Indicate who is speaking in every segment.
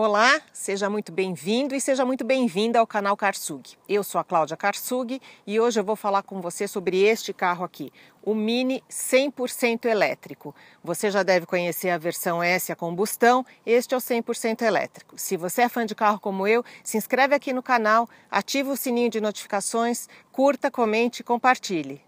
Speaker 1: Olá, seja muito bem-vindo e seja muito bem-vinda ao canal Karsug. Eu sou a Cláudia Karsug e hoje eu vou falar com você sobre este carro aqui, o Mini 100% elétrico. Você já deve conhecer a versão S a combustão, este é o 100% elétrico. Se você é fã de carro como eu, se inscreve aqui no canal, ativa o sininho de notificações, curta, comente e compartilhe.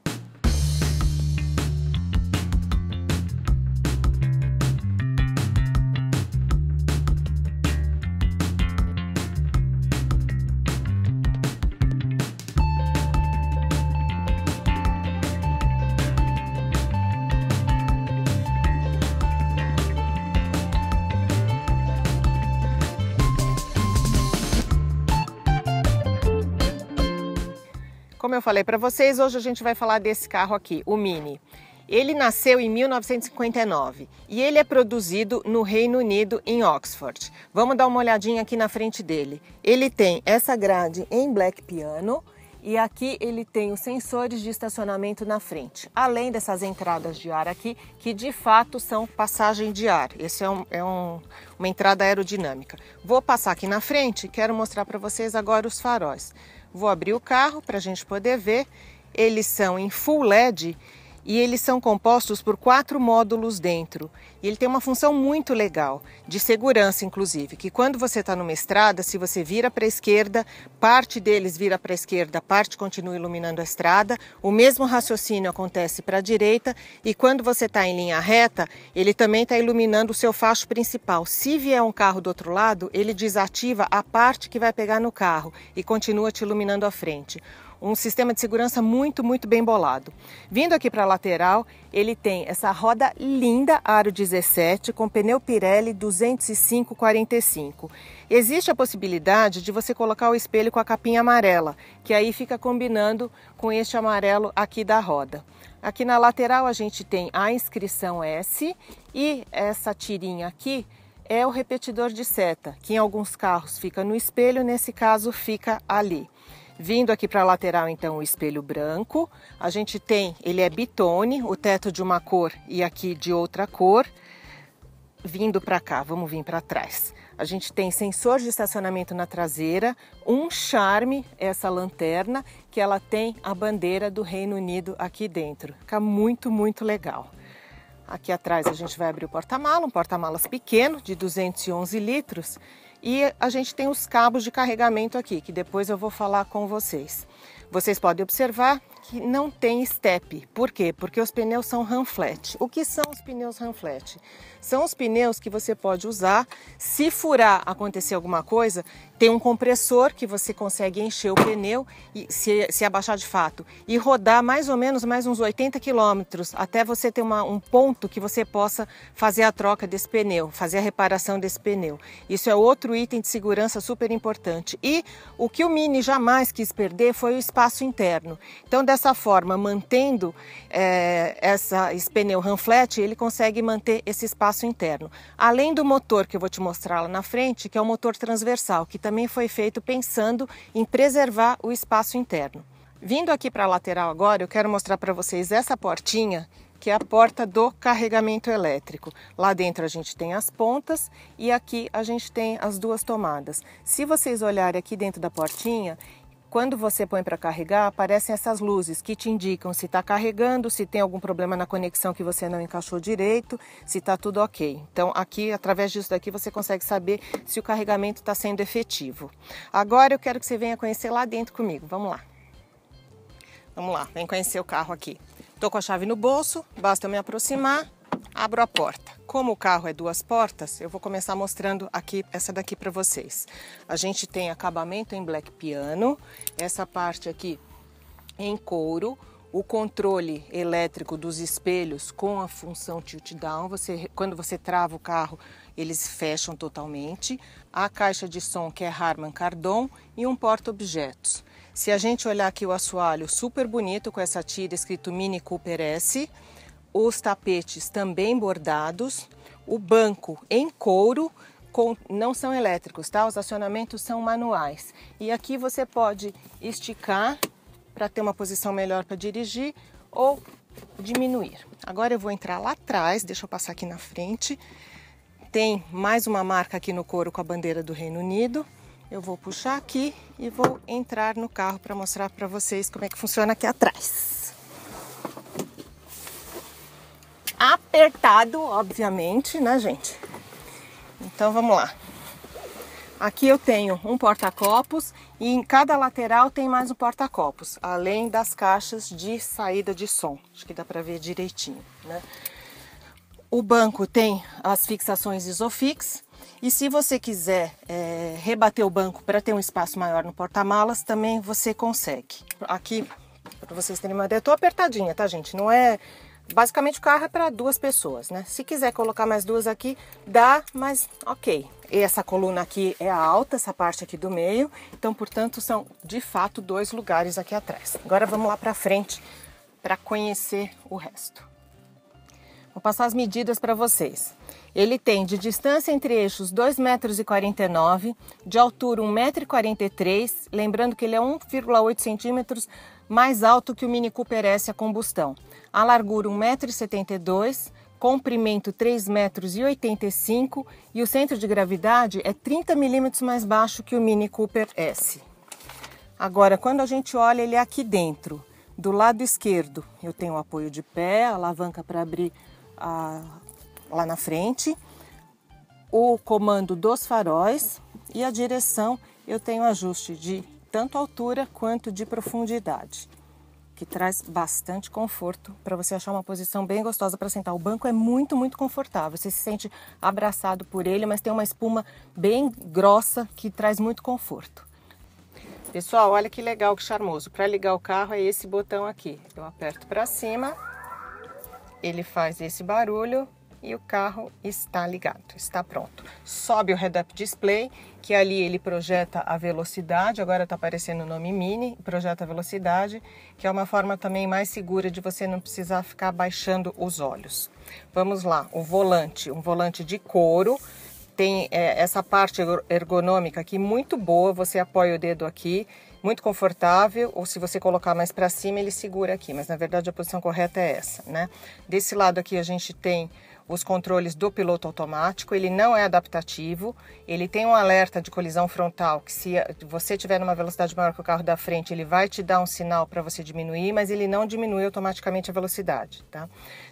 Speaker 1: Como eu falei para vocês, hoje a gente vai falar desse carro aqui, o Mini. Ele nasceu em 1959 e ele é produzido no Reino Unido, em Oxford. Vamos dar uma olhadinha aqui na frente dele. Ele tem essa grade em black piano e aqui ele tem os sensores de estacionamento na frente, além dessas entradas de ar aqui, que de fato são passagem de ar. Esse é, um, é um, uma entrada aerodinâmica. Vou passar aqui na frente e quero mostrar para vocês agora os faróis. Vou abrir o carro para a gente poder ver. Eles são em full LED e eles são compostos por quatro módulos dentro. E ele tem uma função muito legal, de segurança inclusive, que quando você está numa estrada, se você vira para a esquerda, parte deles vira para a esquerda, parte continua iluminando a estrada, o mesmo raciocínio acontece para a direita e quando você está em linha reta, ele também está iluminando o seu facho principal. Se vier um carro do outro lado, ele desativa a parte que vai pegar no carro e continua te iluminando a frente um sistema de segurança muito, muito bem bolado. Vindo aqui para a lateral, ele tem essa roda linda Aro 17 com pneu Pirelli 205/45. Existe a possibilidade de você colocar o espelho com a capinha amarela, que aí fica combinando com este amarelo aqui da roda. Aqui na lateral a gente tem a inscrição S e essa tirinha aqui é o repetidor de seta, que em alguns carros fica no espelho, nesse caso fica ali. Vindo aqui para a lateral, então, o espelho branco. A gente tem, ele é bitone, o teto de uma cor e aqui de outra cor. Vindo para cá, vamos vir para trás. A gente tem sensor de estacionamento na traseira, um charme essa lanterna que ela tem a bandeira do Reino Unido aqui dentro. Fica muito, muito legal. Aqui atrás a gente vai abrir o porta-mala, um porta-malas pequeno de 211 litros e a gente tem os cabos de carregamento aqui, que depois eu vou falar com vocês. Vocês podem observar que não tem step. Por quê? Porque os pneus são flat. O que são os pneus flat? São os pneus que você pode usar se furar, acontecer alguma coisa, tem um compressor que você consegue encher o pneu e se, se abaixar de fato e rodar mais ou menos mais uns 80 quilômetros até você ter uma, um ponto que você possa fazer a troca desse pneu, fazer a reparação desse pneu. Isso é outro item de segurança super importante. E o que o Mini jamais quis perder foi o espaço interno. Então, dessa forma, mantendo é, essa, esse pneu flat, ele consegue manter esse espaço interno. Além do motor que eu vou te mostrar lá na frente, que é o motor transversal, que também foi feito pensando em preservar o espaço interno. Vindo aqui para a lateral agora, eu quero mostrar para vocês essa portinha que é a porta do carregamento elétrico. Lá dentro a gente tem as pontas e aqui a gente tem as duas tomadas. Se vocês olharem aqui dentro da portinha, quando você põe para carregar, aparecem essas luzes que te indicam se está carregando, se tem algum problema na conexão que você não encaixou direito, se está tudo ok. Então, aqui, através disso daqui, você consegue saber se o carregamento está sendo efetivo. Agora eu quero que você venha conhecer lá dentro comigo. Vamos lá. Vamos lá, vem conhecer o carro aqui. Estou com a chave no bolso, basta eu me aproximar abro a porta. Como o carro é duas portas, eu vou começar mostrando aqui essa daqui para vocês. A gente tem acabamento em black piano, essa parte aqui em couro, o controle elétrico dos espelhos com a função tilt down, você, quando você trava o carro, eles fecham totalmente. A caixa de som que é Harman Kardon e um porta-objetos. Se a gente olhar aqui o assoalho super bonito com essa tira escrito Mini Cooper S, os tapetes também bordados, o banco em couro, com, não são elétricos, tá? Os acionamentos são manuais. E aqui você pode esticar para ter uma posição melhor para dirigir ou diminuir. Agora eu vou entrar lá atrás, deixa eu passar aqui na frente. tem mais uma marca aqui no couro com a bandeira do Reino Unido. Eu vou puxar aqui e vou entrar no carro para mostrar para vocês como é que funciona aqui atrás. Apertado, obviamente, né, gente? Então vamos lá. Aqui eu tenho um porta-copos e em cada lateral tem mais um porta-copos, além das caixas de saída de som. Acho que dá para ver direitinho, né? O banco tem as fixações Isofix e se você quiser é, rebater o banco para ter um espaço maior no porta-malas, também você consegue. Aqui, para vocês terem uma ideia, eu tô apertadinha, tá, gente? Não é. Basicamente o carro é para duas pessoas, né? Se quiser colocar mais duas aqui, dá, mas ok. E essa coluna aqui é alta, essa parte aqui do meio, então, portanto, são de fato dois lugares aqui atrás. Agora vamos lá para frente para conhecer o resto. Vou passar as medidas para vocês. Ele tem de distância entre eixos 2,49 metros, de altura 1,43 m, lembrando que ele é 1,8 centímetros mais alto que o Mini Cooper S a combustão. A largura 1,72 m, comprimento 3,85 metros e o centro de gravidade é 30 milímetros mais baixo que o Mini Cooper S. Agora, quando a gente olha ele aqui dentro, do lado esquerdo, eu tenho o apoio de pé, alavanca para abrir a, lá na frente, o comando dos faróis e a direção eu tenho ajuste de tanto altura quanto de profundidade, que traz bastante conforto para você achar uma posição bem gostosa para sentar. O banco é muito, muito confortável. Você se sente abraçado por ele, mas tem uma espuma bem grossa que traz muito conforto. Pessoal, olha que legal, que charmoso. Para ligar o carro é esse botão aqui. Eu aperto para cima, ele faz esse barulho e o carro está ligado, está pronto. Sobe o head-up display, que ali ele projeta a velocidade, agora está aparecendo o nome Mini, projeta a velocidade, que é uma forma também mais segura de você não precisar ficar baixando os olhos. Vamos lá, o volante, um volante de couro, tem é, essa parte ergonômica aqui muito boa, você apoia o dedo aqui, muito confortável, ou se você colocar mais para cima, ele segura aqui, mas na verdade a posição correta é essa, né? Desse lado aqui a gente tem os controles do piloto automático, ele não é adaptativo, ele tem um alerta de colisão frontal, que se você tiver numa velocidade maior que o carro da frente, ele vai te dar um sinal para você diminuir, mas ele não diminui automaticamente a velocidade, tá?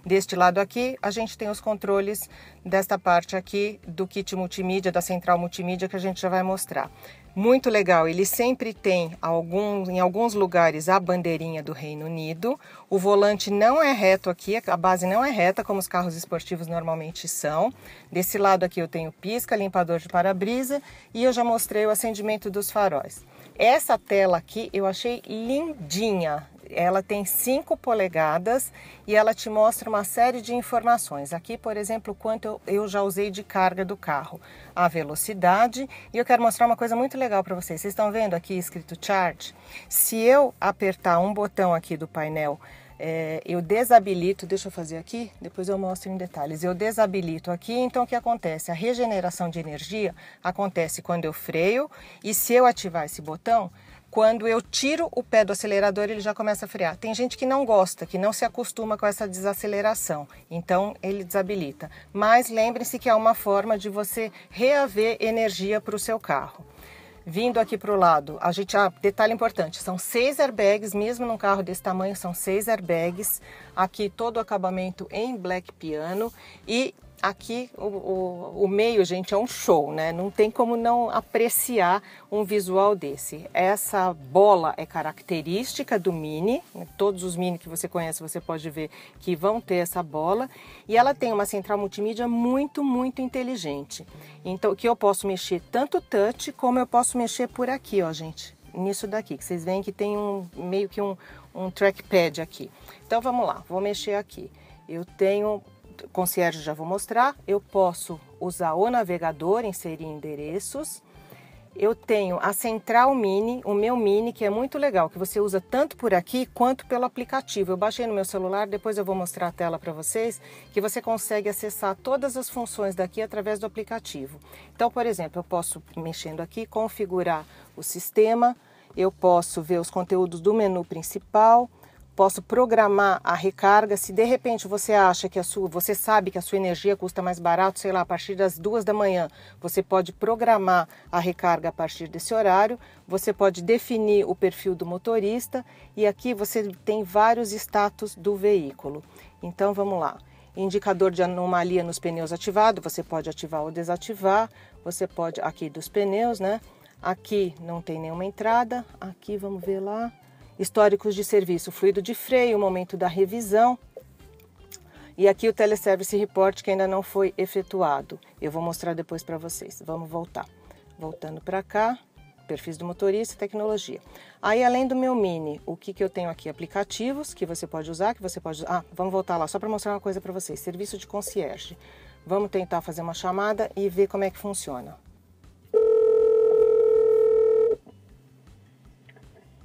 Speaker 1: Deste lado aqui, a gente tem os controles desta parte aqui do kit multimídia, da central multimídia, que a gente já vai mostrar. Muito legal, ele sempre tem algum, em alguns lugares a bandeirinha do Reino Unido. O volante não é reto aqui, a base não é reta como os carros esportivos normalmente são. Desse lado aqui eu tenho pisca, limpador de para-brisa e eu já mostrei o acendimento dos faróis. Essa tela aqui eu achei lindinha. Ela tem 5 polegadas e ela te mostra uma série de informações. Aqui, por exemplo, quanto eu já usei de carga do carro, a velocidade. E eu quero mostrar uma coisa muito legal para vocês. Vocês estão vendo aqui escrito Charge? Se eu apertar um botão aqui do painel é, eu desabilito, deixa eu fazer aqui, depois eu mostro em detalhes. Eu desabilito aqui, então o que acontece? A regeneração de energia acontece quando eu freio e se eu ativar esse botão, quando eu tiro o pé do acelerador, ele já começa a frear. Tem gente que não gosta, que não se acostuma com essa desaceleração, então ele desabilita. Mas lembre-se que é uma forma de você reaver energia para o seu carro. Vindo aqui para o lado, a gente, ah, detalhe importante, são seis airbags, mesmo num carro desse tamanho, são seis airbags. Aqui todo o acabamento em black piano e aqui o, o, o, meio, gente, é um show, né? Não tem como não apreciar um visual desse. Essa bola é característica do Mini, né? todos os Mini que você conhece você pode ver que vão ter essa bola. E ela tem uma central multimídia muito, muito inteligente. Então, que eu posso mexer tanto touch como eu posso mexer por aqui, ó, gente. Nisso daqui, que vocês veem que tem um meio que um, um trackpad aqui. Então, vamos lá, vou mexer aqui. Eu tenho concierge já vou mostrar. Eu posso usar o navegador, inserir endereços. Eu tenho a Central Mini, o meu Mini, que é muito legal, que você usa tanto por aqui quanto pelo aplicativo. Eu baixei no meu celular, depois eu vou mostrar a tela para vocês, que você consegue acessar todas as funções daqui através do aplicativo. Então, por exemplo, eu posso, mexendo aqui, configurar o sistema, eu posso ver os conteúdos do menu principal, posso programar a recarga. Se de repente você acha que a sua, você sabe que a sua energia custa mais barato, sei lá, a partir das duas da manhã, você pode programar a recarga a partir desse horário. Você pode definir o perfil do motorista e aqui você tem vários status do veículo. Então vamos lá. Indicador de anomalia nos pneus ativado, você pode ativar ou desativar. Você pode aqui dos pneus, né? Aqui não tem nenhuma entrada. Aqui vamos ver lá históricos de serviço, fluido de freio, momento da revisão. E aqui o Teleservice Report que ainda não foi efetuado. Eu vou mostrar depois para vocês. Vamos voltar. Voltando para cá, perfis do motorista tecnologia. Aí, além do meu Mini, o que, que eu tenho aqui? Aplicativos que você pode usar, que você pode... Ah, vamos voltar lá só para mostrar uma coisa para vocês. Serviço de concierge. Vamos tentar fazer uma chamada e ver como é que funciona.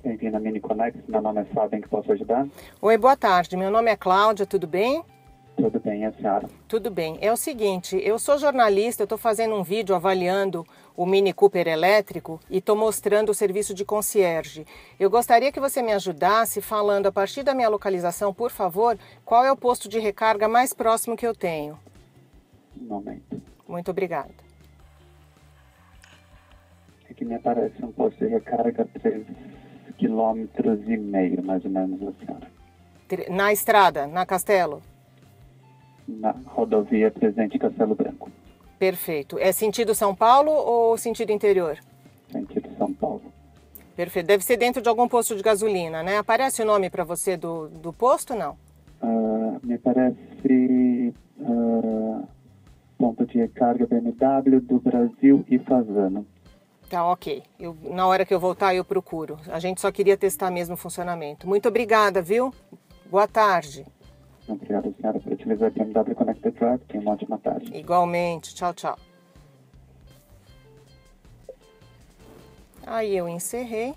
Speaker 2: Bem-vindo a Mini Connect, meu nome é Fábio, em que posso ajudar?
Speaker 1: Oi, boa tarde, meu nome é Cláudia, tudo bem?
Speaker 2: Tudo bem, a senhora?
Speaker 1: Tudo bem. É o seguinte, eu sou jornalista, eu estou fazendo um vídeo avaliando o Mini Cooper elétrico e estou mostrando o serviço de concierge. Eu gostaria que você me ajudasse falando, a partir da minha localização, por favor, qual é o posto de recarga mais próximo que eu tenho?
Speaker 2: Um momento.
Speaker 1: Muito obrigada.
Speaker 2: Aqui me aparece um posto de recarga 3 quilômetros e meio, mais ou menos, senhora.
Speaker 1: Na estrada, na Castelo?
Speaker 2: Na rodovia Presidente Castelo Branco.
Speaker 1: Perfeito. É sentido São Paulo ou sentido interior?
Speaker 2: Sentido São Paulo.
Speaker 1: Perfeito. Deve ser dentro de algum posto de gasolina, né? Aparece o nome para você do, do posto, não?
Speaker 2: Uh, me parece uh, ponto de recarga BMW do Brasil e Fazano.
Speaker 1: Tá, ok. Eu, na hora que eu voltar, eu procuro. A gente só queria testar mesmo o funcionamento. Muito obrigada, viu? Boa tarde.
Speaker 2: Obrigado, senhora, por utilizar o BMW Connected Drive. Tenha uma ótima tarde.
Speaker 1: Igualmente. Tchau, tchau. Aí eu encerrei.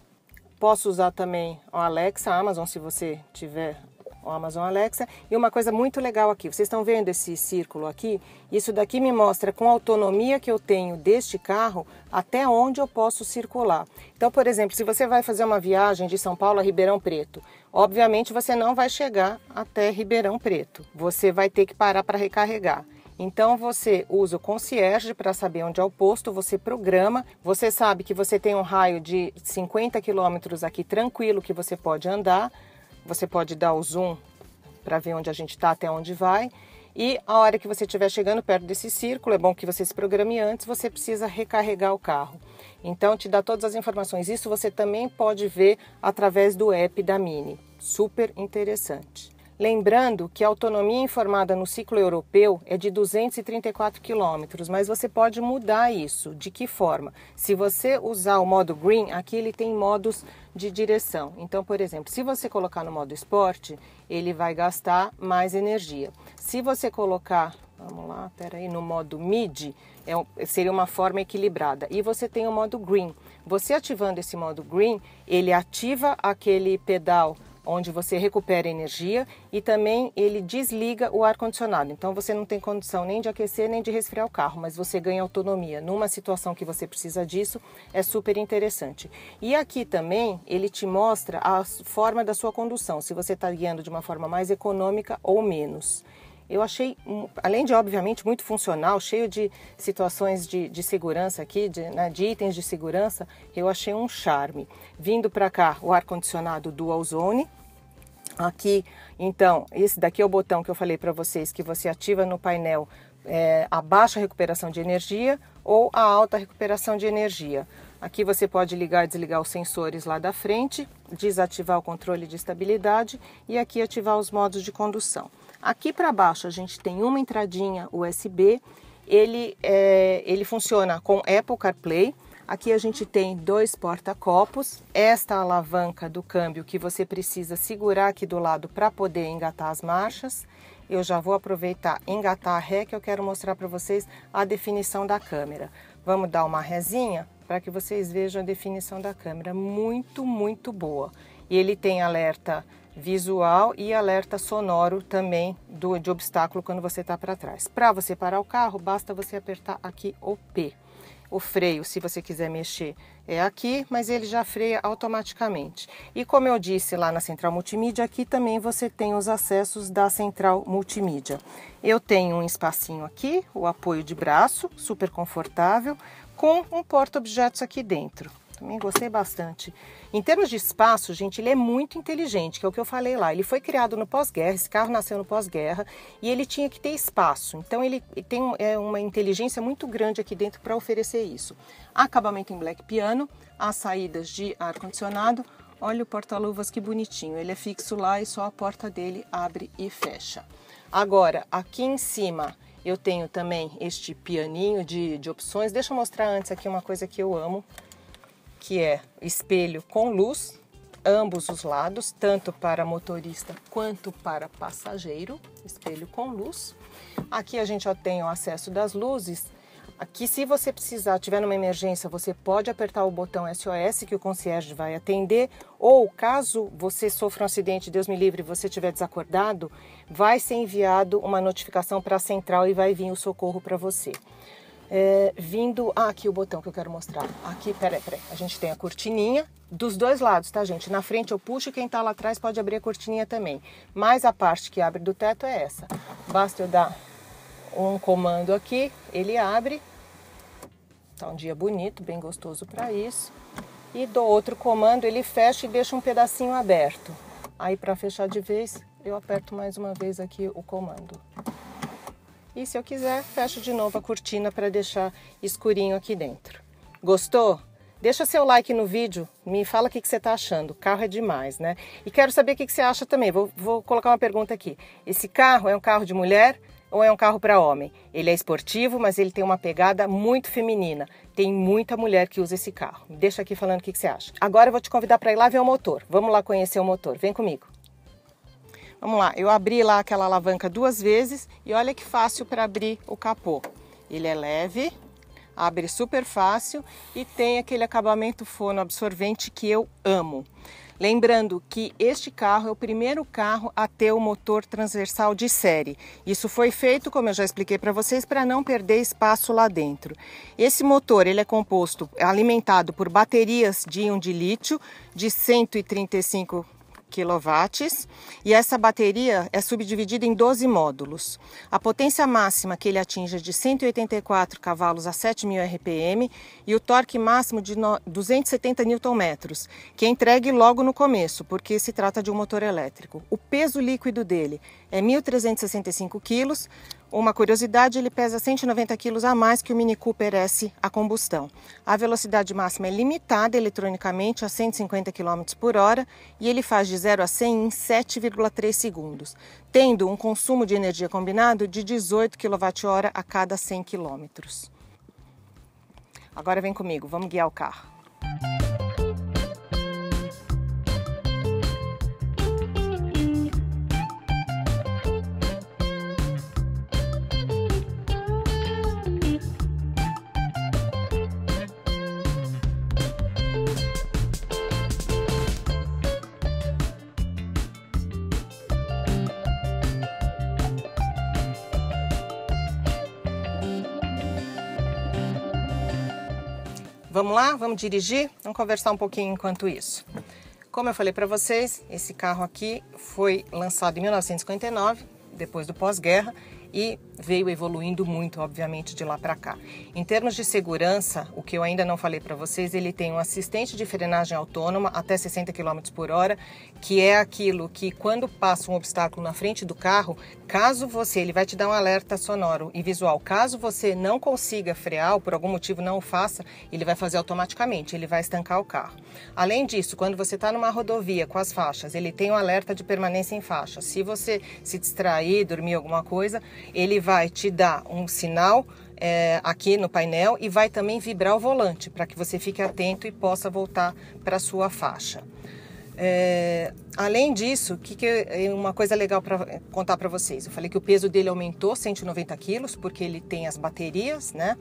Speaker 1: Posso usar também o Alexa, Amazon, se você tiver o Amazon Alexa. E uma coisa muito legal aqui, vocês estão vendo esse círculo aqui? Isso daqui me mostra com a autonomia que eu tenho deste carro até onde eu posso circular. Então, por exemplo, se você vai fazer uma viagem de São Paulo a Ribeirão Preto, obviamente você não vai chegar até Ribeirão Preto. Você vai ter que parar para recarregar. Então você usa o concierge para saber onde é o posto, você programa, você sabe que você tem um raio de 50 quilômetros aqui tranquilo que você pode andar. Você pode dar o zoom para ver onde a gente está, até onde vai. E a hora que você estiver chegando perto desse círculo, é bom que você se programe antes, você precisa recarregar o carro. Então, te dá todas as informações. Isso você também pode ver através do app da Mini. Super interessante. Lembrando que a autonomia informada no ciclo europeu é de 234 km, mas você pode mudar isso. De que forma? Se você usar o modo Green, aqui ele tem modos de direção. Então, por exemplo, se você colocar no modo esporte, ele vai gastar mais energia. Se você colocar, vamos lá, peraí, no modo mid, é, seria uma forma equilibrada. E você tem o modo green. Você ativando esse modo green, ele ativa aquele pedal onde você recupera energia e também ele desliga o ar condicionado. Então você não tem condição nem de aquecer nem de resfriar o carro, mas você ganha autonomia. Numa situação que você precisa disso, é super interessante. E aqui também ele te mostra a forma da sua condução, se você está guiando de uma forma mais econômica ou menos. Eu achei, além de obviamente muito funcional, cheio de situações de, de segurança aqui, de, né, de, itens de segurança, eu achei um charme. Vindo para cá, o ar-condicionado Dual Zone. Aqui, então, esse daqui é o botão que eu falei para vocês, que você ativa no painel é, a baixa recuperação de energia ou a alta recuperação de energia. Aqui você pode ligar e desligar os sensores lá da frente, desativar o controle de estabilidade e aqui ativar os modos de condução. Aqui para baixo a gente tem uma entradinha USB, ele, é, ele funciona com Apple CarPlay. Aqui a gente tem dois porta-copos, esta alavanca do câmbio que você precisa segurar aqui do lado para poder engatar as marchas. Eu já vou aproveitar engatar a ré que eu quero mostrar para vocês a definição da câmera. Vamos dar uma rezinha para que vocês vejam a definição da câmera, muito, muito boa. E ele tem alerta visual e alerta sonoro também do, de obstáculo quando você está para trás. Para você parar o carro, basta você apertar aqui o P. O freio, se você quiser mexer, é aqui, mas ele já freia automaticamente. E como eu disse lá na central multimídia, aqui também você tem os acessos da central multimídia. Eu tenho um espacinho aqui, o apoio de braço, super confortável, com um porta-objetos aqui dentro. Também gostei bastante. Em termos de espaço, gente, ele é muito inteligente, que é o que eu falei lá. Ele foi criado no pós-guerra, esse carro nasceu no pós-guerra e ele tinha que ter espaço. Então ele tem é, uma inteligência muito grande aqui dentro para oferecer isso. Acabamento em black piano, as saídas de ar-condicionado. Olha o porta-luvas que bonitinho. Ele é fixo lá e só a porta dele abre e fecha. Agora, aqui em cima eu tenho também este pianinho de, de opções. Deixa eu mostrar antes aqui uma coisa que eu amo que é espelho com luz, ambos os lados, tanto para motorista quanto para passageiro, espelho com luz. Aqui a gente já tem o acesso das luzes. Aqui, se você precisar, tiver numa emergência, você pode apertar o botão SOS que o concierge vai atender. Ou caso você sofra um acidente, Deus me livre, você estiver desacordado, vai ser enviado uma notificação para a central e vai vir o socorro para você é, vindo. Ah, aqui o botão que eu quero mostrar. Aqui, peraí, peraí. A gente tem a cortininha dos dois lados, tá, gente? Na frente eu puxo e quem tá lá atrás pode abrir a cortininha também. Mas a parte que abre do teto é essa. Basta eu dar um comando aqui, ele abre. Tá um dia bonito, bem gostoso para isso. E do outro comando, ele fecha e deixa um pedacinho aberto. Aí, para fechar de vez, eu aperto mais uma vez aqui o comando. E se eu quiser, fecho de novo a cortina para deixar escurinho aqui dentro. Gostou? Deixa seu like no vídeo, me fala o que, que você está achando. O carro é demais, né? E quero saber o que, que você acha também. Vou, vou colocar uma pergunta aqui. Esse carro é um carro de mulher ou é um carro para homem? Ele é esportivo, mas ele tem uma pegada muito feminina. Tem muita mulher que usa esse carro. Deixa aqui falando o que, que você acha. Agora eu vou te convidar para ir lá ver o motor. Vamos lá conhecer o motor. Vem comigo. Vamos lá, eu abri lá aquela alavanca duas vezes e olha que fácil para abrir o capô. Ele é leve, abre super fácil e tem aquele acabamento fono absorvente que eu amo. Lembrando que este carro é o primeiro carro a ter o motor transversal de série. Isso foi feito, como eu já expliquei para vocês, para não perder espaço lá dentro. Esse motor ele é composto, alimentado por baterias de íon de lítio de 135 kW e essa bateria é subdividida em 12 módulos. A potência máxima que ele atinge é de 184 cavalos a 7.000 RPM e o torque máximo de 270 Nm, que é entregue logo no começo, porque se trata de um motor elétrico. O peso líquido dele é 1.365 kg, uma curiosidade, ele pesa 190 kg a mais que o Mini Cooper S a combustão. A velocidade máxima é limitada eletronicamente a 150 km por hora e ele faz de 0 a 100 em 7,3 segundos, tendo um consumo de energia combinado de 18 kWh a cada 100 km. Agora vem comigo, vamos guiar o carro. Vamos lá? Vamos dirigir? Vamos conversar um pouquinho enquanto isso. Como eu falei para vocês, esse carro aqui foi lançado em 1959, depois do pós-guerra, e veio evoluindo muito, obviamente, de lá para cá. Em termos de segurança, o que eu ainda não falei para vocês, ele tem um assistente de frenagem autônoma até 60 km por hora, que é aquilo que quando passa um obstáculo na frente do carro, caso você, ele vai te dar um alerta sonoro e visual, caso você não consiga frear ou por algum motivo não o faça, ele vai fazer automaticamente, ele vai estancar o carro. Além disso, quando você está numa rodovia com as faixas, ele tem um alerta de permanência em faixa. Se você se distrair, dormir alguma coisa, ele vai te dar um sinal é, aqui no painel e vai também vibrar o volante para que você fique atento e possa voltar para sua faixa. É, além disso, que, que é uma coisa legal para contar para vocês. Eu falei que o peso dele aumentou 190 quilos porque ele tem as baterias, né?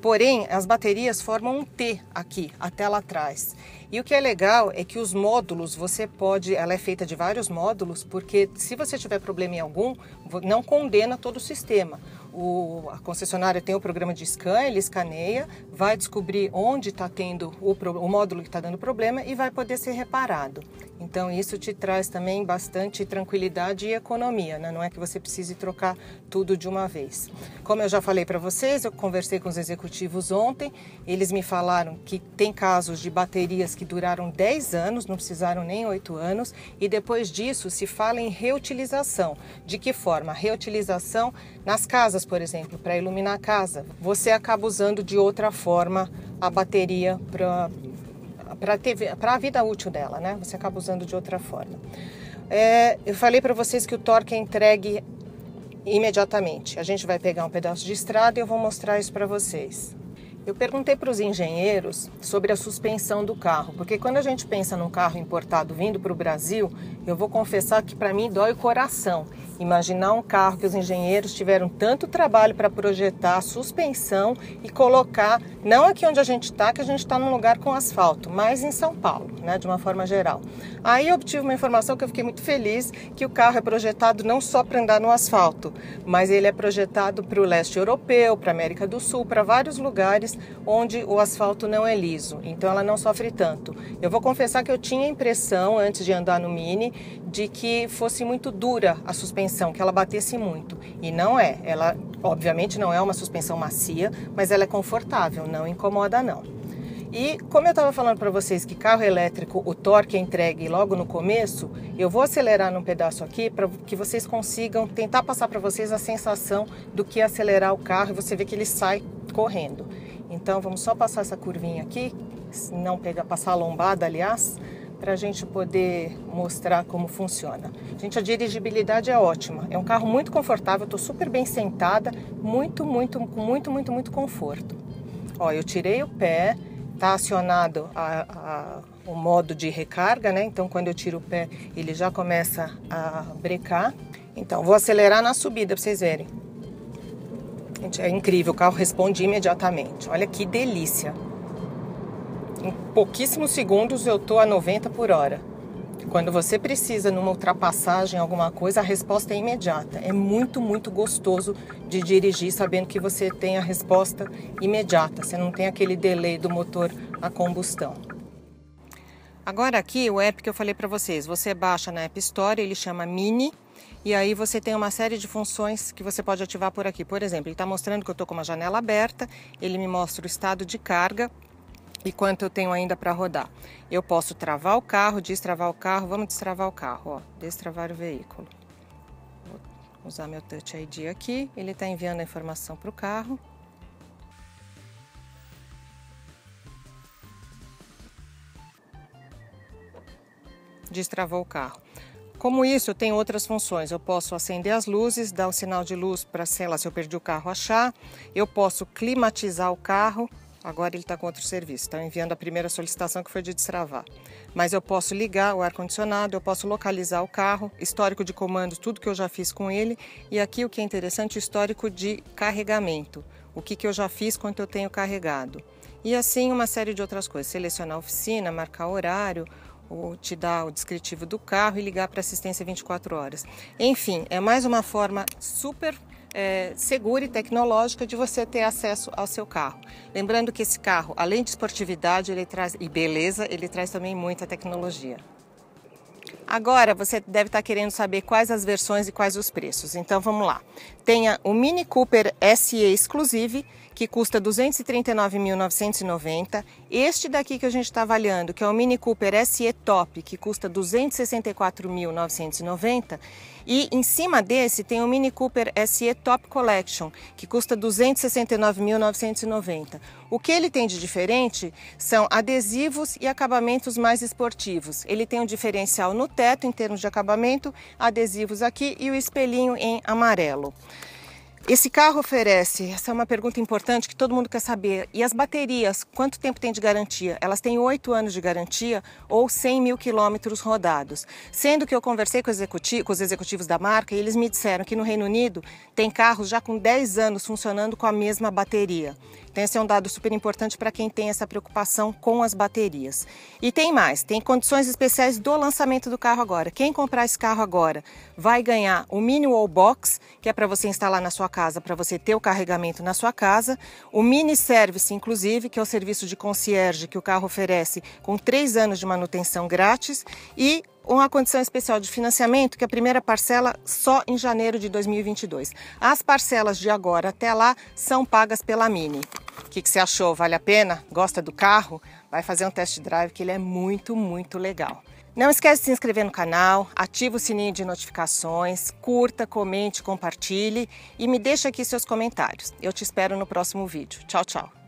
Speaker 1: Porém, as baterias formam um T aqui, até lá atrás. E o que é legal é que os módulos, você pode, ela é feita de vários módulos, porque se você tiver problema em algum, não condena todo o sistema. O, a concessionária tem o programa de scan, ele escaneia, vai descobrir onde está tendo o, o módulo que está dando problema e vai poder ser reparado. Então isso te traz também bastante tranquilidade e economia, né? não é que você precise trocar tudo de uma vez. Como eu já falei para vocês, eu conversei com os executivos ontem, eles me falaram que tem casos de baterias que duraram 10 anos, não precisaram nem 8 anos, e depois disso se fala em reutilização. De que forma? Reutilização nas casas, por exemplo, para iluminar a casa. Você acaba usando de outra forma a bateria para para a vida útil dela, né? Você acaba usando de outra forma. É, eu falei para vocês que o torque é entregue imediatamente. A gente vai pegar um pedaço de estrada e eu vou mostrar isso para vocês. Eu perguntei para os engenheiros sobre a suspensão do carro, porque quando a gente pensa num carro importado vindo para o Brasil, eu vou confessar que para mim dói o coração. Imaginar um carro que os engenheiros tiveram tanto trabalho para projetar, suspensão e colocar, não aqui onde a gente está, que a gente está num lugar com asfalto, mas em São Paulo, né, de uma forma geral. Aí eu obtive uma informação que eu fiquei muito feliz, que o carro é projetado não só para andar no asfalto, mas ele é projetado para o leste europeu, para a América do Sul, para vários lugares onde o asfalto não é liso, então ela não sofre tanto. Eu vou confessar que eu tinha a impressão, antes de andar no Mini, de que fosse muito dura a suspensão, que ela batesse muito. E não é. Ela, obviamente, não é uma suspensão macia, mas ela é confortável, não incomoda não. E como eu estava falando para vocês que carro elétrico, o torque é entregue logo no começo, eu vou acelerar num pedaço aqui para que vocês consigam tentar passar para vocês a sensação do que é acelerar o carro e você vê que ele sai correndo. Então vamos só passar essa curvinha aqui, não pegar, passar a lombada, aliás, para a gente poder mostrar como funciona. Gente, a dirigibilidade é ótima. É um carro muito confortável, estou super bem sentada, muito, muito, muito, muito, muito conforto. Ó, eu tirei o pé, está acionado a, a, o modo de recarga, né? Então, quando eu tiro o pé, ele já começa a brecar. Então, vou acelerar na subida para vocês verem. Gente, é incrível, o carro responde imediatamente. Olha que delícia. Em pouquíssimos segundos eu estou a 90 por hora. Quando você precisa numa ultrapassagem, alguma coisa, a resposta é imediata. É muito, muito gostoso de dirigir sabendo que você tem a resposta imediata. Você não tem aquele delay do motor a combustão. Agora aqui o app que eu falei para vocês, você baixa na App Store, ele chama Mini e aí você tem uma série de funções que você pode ativar por aqui. Por exemplo, ele está mostrando que eu estou com uma janela aberta, ele me mostra o estado de carga e quanto eu tenho ainda para rodar. Eu posso travar o carro, destravar o carro, vamos destravar o carro, ó, destravar o veículo. Vou usar meu Touch ID aqui, ele está enviando a informação para o carro. Destravou o carro. Como isso, eu tenho outras funções. Eu posso acender as luzes, dar um sinal de luz para, sei lá, se eu perdi o carro, achar. Eu posso climatizar o carro, Agora ele está com outro serviço, está enviando a primeira solicitação que foi de destravar. Mas eu posso ligar o ar-condicionado, eu posso localizar o carro, histórico de comandos, tudo que eu já fiz com ele. E aqui o que é interessante, histórico de carregamento. O que, que eu já fiz, quanto eu tenho carregado. E assim uma série de outras coisas. Selecionar a oficina, marcar horário, ou te dar o descritivo do carro e ligar para assistência 24 horas. Enfim, é mais uma forma super é, segura e tecnológica de você ter acesso ao seu carro. Lembrando que esse carro, além de esportividade ele traz, e beleza, ele traz também muita tecnologia. Agora você deve estar querendo saber quais as versões e quais os preços. Então vamos lá. Tenha o Mini Cooper SE Exclusive, que custa 239.990. Este daqui que a gente está avaliando, que é o Mini Cooper SE Top, que custa 264.990. E em cima desse tem o Mini Cooper SE Top Collection, que custa 269.990. O que ele tem de diferente são adesivos e acabamentos mais esportivos. Ele tem um diferencial no teto em termos de acabamento, adesivos aqui e o espelhinho em amarelo. Esse carro oferece, essa é uma pergunta importante que todo mundo quer saber. E as baterias, quanto tempo tem de garantia? Elas têm 8 anos de garantia ou 100 mil quilômetros rodados. Sendo que eu conversei com, executivo, com os executivos da marca e eles me disseram que no Reino Unido tem carros já com 10 anos funcionando com a mesma bateria. Então, esse é um dado super importante para quem tem essa preocupação com as baterias. E tem mais, tem condições especiais do lançamento do carro agora. Quem comprar esse carro agora vai ganhar o Mini Wall Box, que é para você instalar na sua casa para você ter o carregamento na sua casa, o mini service, inclusive, que é o serviço de concierge que o carro oferece com três anos de manutenção grátis e uma condição especial de financiamento, que a primeira parcela só em janeiro de 2022. As parcelas de agora até lá são pagas pela Mini. O que, que você achou? Vale a pena? Gosta do carro? Vai fazer um test drive que ele é muito, muito legal. Não esquece de se inscrever no canal, ativa o sininho de notificações, curta, comente, compartilhe e me deixa aqui seus comentários. Eu te espero no próximo vídeo. Tchau, tchau!